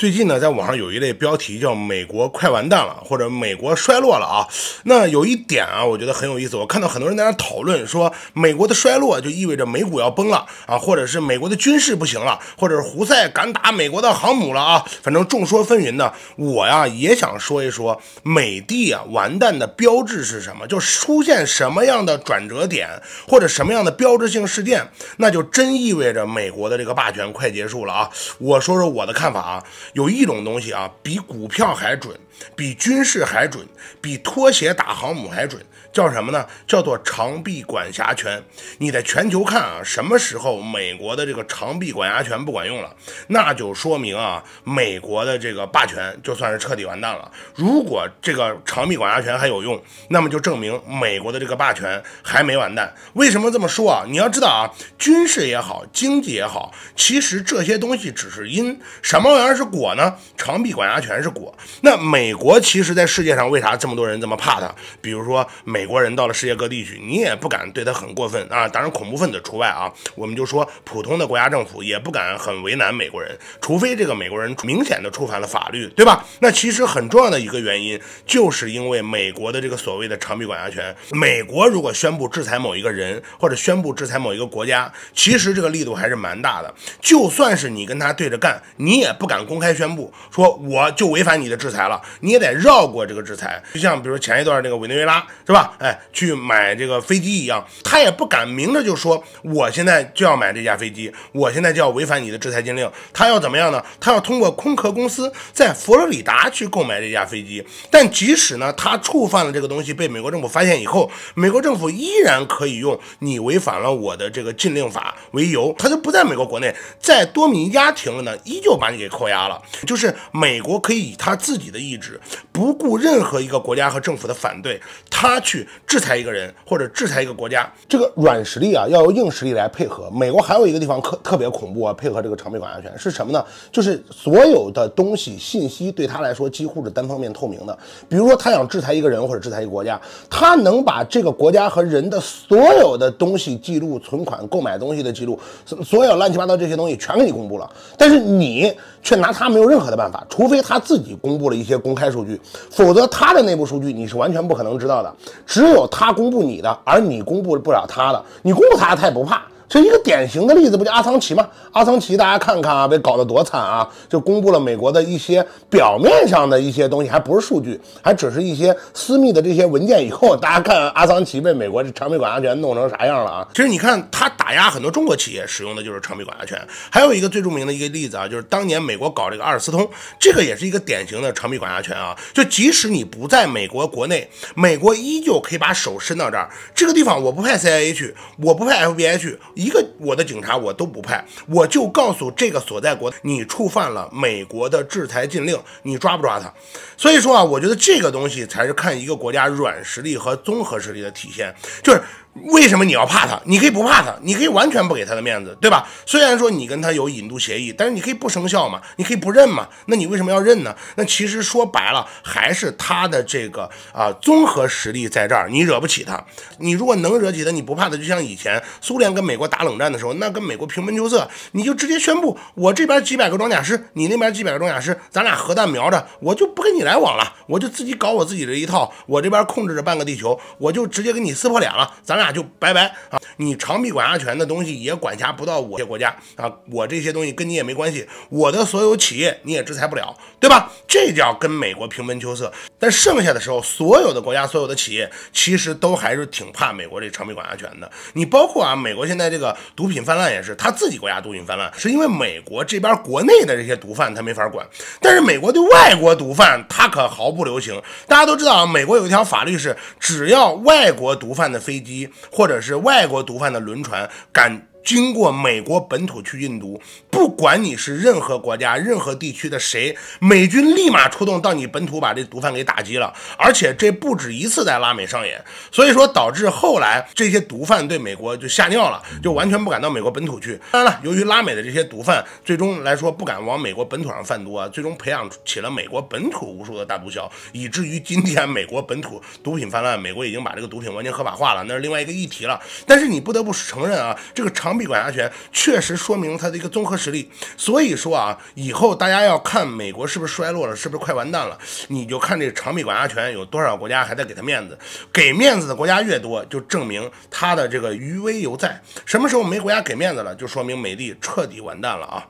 最近呢，在网上有一类标题叫“美国快完蛋了”或者“美国衰落了”啊。那有一点啊，我觉得很有意思。我看到很多人在那讨论说，美国的衰落就意味着美股要崩了啊，或者是美国的军事不行了，或者是胡塞敢打美国的航母了啊。反正众说纷纭的。我呀也想说一说，美帝啊完蛋的标志是什么？就出现什么样的转折点，或者什么样的标志性事件，那就真意味着美国的这个霸权快结束了啊。我说说我的看法啊。有一种东西啊，比股票还准，比军事还准，比拖鞋打航母还准。叫什么呢？叫做长臂管辖权。你在全球看啊，什么时候美国的这个长臂管辖权不管用了，那就说明啊，美国的这个霸权就算是彻底完蛋了。如果这个长臂管辖权还有用，那么就证明美国的这个霸权还没完蛋。为什么这么说啊？你要知道啊，军事也好，经济也好，其实这些东西只是因，什么玩意儿是果呢？长臂管辖权是果。那美国其实在世界上为啥这么多人这么怕它？比如说。美国人到了世界各地去，你也不敢对他很过分啊，当然恐怖分子除外啊。我们就说普通的国家政府也不敢很为难美国人，除非这个美国人明显的触犯了法律，对吧？那其实很重要的一个原因，就是因为美国的这个所谓的长臂管辖权。美国如果宣布制裁某一个人，或者宣布制裁某一个国家，其实这个力度还是蛮大的。就算是你跟他对着干，你也不敢公开宣布说我就违反你的制裁了，你也得绕过这个制裁。就像比如前一段那个委内瑞拉，是吧？哎，去买这个飞机一样，他也不敢明着就说，我现在就要买这架飞机，我现在就要违反你的制裁禁令。他要怎么样呢？他要通过空壳公司在佛罗里达去购买这架飞机。但即使呢，他触犯了这个东西，被美国政府发现以后，美国政府依然可以用你违反了我的这个禁令法为由，他就不在美国国内，在多米尼加停了呢，依旧把你给扣押了。就是美国可以以他自己的意志，不顾任何一个国家和政府的反对，他去。制裁一个人或者制裁一个国家，这个软实力啊要由硬实力来配合。美国还有一个地方特特别恐怖啊，配合这个长臂管辖权是什么呢？就是所有的东西信息对他来说几乎是单方面透明的。比如说他想制裁一个人或者制裁一个国家，他能把这个国家和人的所有的东西记录、存款、购买东西的记录，所有乱七八糟这些东西全给你公布了。但是你却拿他他没有任何的办法，除非他自己公布了一些公开数据，否则他的内部数据你是完全不可能知道的。只有他公布你的，而你公布不了他的。你公布他，他也不怕。这一个典型的例子，不就阿桑奇吗？阿桑奇，大家看看啊，被搞得多惨啊！就公布了美国的一些表面上的一些东西，还不是数据，还只是一些私密的这些文件。以后大家看阿桑奇被美国这长臂管辖权弄成啥样了啊？其实你看他打压很多中国企业，使用的就是长臂管辖权。还有一个最著名的一个例子啊，就是当年美国搞这个阿尔斯通，这个也是一个典型的长臂管辖权啊。就即使你不在美国国内，美国依旧可以把手伸到这儿，这个地方我不派 CIA 去，我不派 FBI 去。一个我的警察我都不派，我就告诉这个所在国，你触犯了美国的制裁禁令，你抓不抓他？所以说啊，我觉得这个东西才是看一个国家软实力和综合实力的体现，就是。为什么你要怕他？你可以不怕他，你可以完全不给他的面子，对吧？虽然说你跟他有引渡协议，但是你可以不生效嘛，你可以不认嘛。那你为什么要认呢？那其实说白了，还是他的这个啊综合实力在这儿，你惹不起他。你如果能惹起他，你不怕他，就像以前苏联跟美国打冷战的时候，那跟美国平分秋色，你就直接宣布我这边几百个装甲师，你那边几百个装甲师，咱俩核弹瞄着，我就不跟你来往了，我就自己搞我自己的一套，我这边控制着半个地球，我就直接给你撕破脸了，咱。那就拜拜啊！你长臂管辖权的东西也管辖不到我这国家啊！我这些东西跟你也没关系，我的所有企业你也制裁不了，对吧？这叫跟美国平分秋色。但剩下的时候，所有的国家、所有的企业其实都还是挺怕美国这长臂管辖权的。你包括啊，美国现在这个毒品泛滥也是，他自己国家毒品泛滥，是因为美国这边国内的这些毒贩他没法管，但是美国对外国毒贩他可毫不留情。大家都知道啊，美国有一条法律是，只要外国毒贩的飞机。或者是外国毒贩的轮船敢。经过美国本土去运毒，不管你是任何国家、任何地区的谁，美军立马出动到你本土把这毒贩给打击了，而且这不止一次在拉美上演，所以说导致后来这些毒贩对美国就吓尿了，就完全不敢到美国本土去。当然了，由于拉美的这些毒贩最终来说不敢往美国本土上贩毒啊，最终培养起了美国本土无数的大毒枭，以至于今天美国本土毒品泛滥，美国已经把这个毒品完全合法化了，那是另外一个议题了。但是你不得不承认啊，这个长。长臂管辖权确实说明它的一个综合实力。所以说啊，以后大家要看美国是不是衰落了，是不是快完蛋了，你就看这长臂管辖权有多少国家还在给他面子，给面子的国家越多，就证明他的这个余威犹在。什么时候没国家给面子了，就说明美帝彻底完蛋了啊！